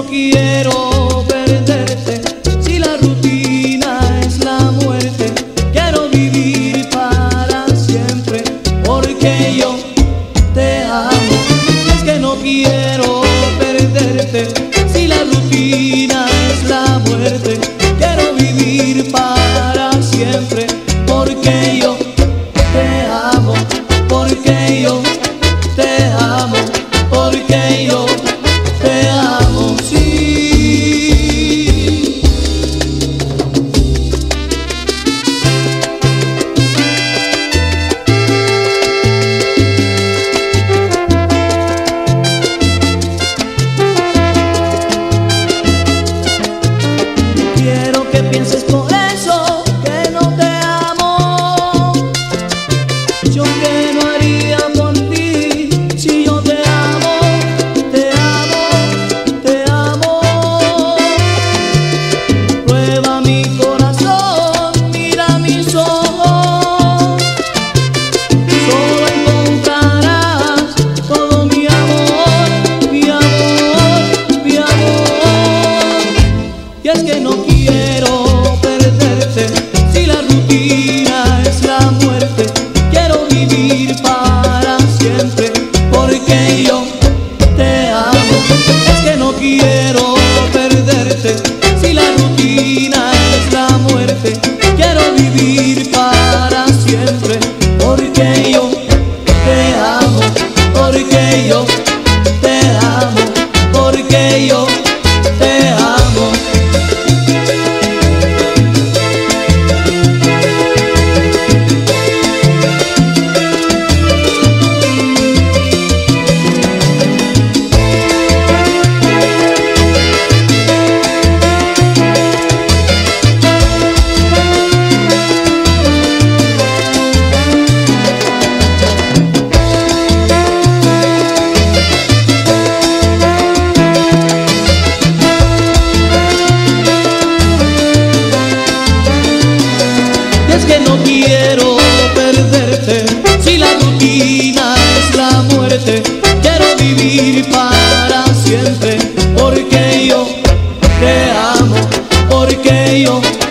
quiero perderte. Si la rutina es la muerte, quiero vivir para siempre. Porque yo te amo. pienses por él. que no quiero perderte. Si la rutina es la muerte, quiero vivir para siempre. Porque yo te amo, porque yo te amo.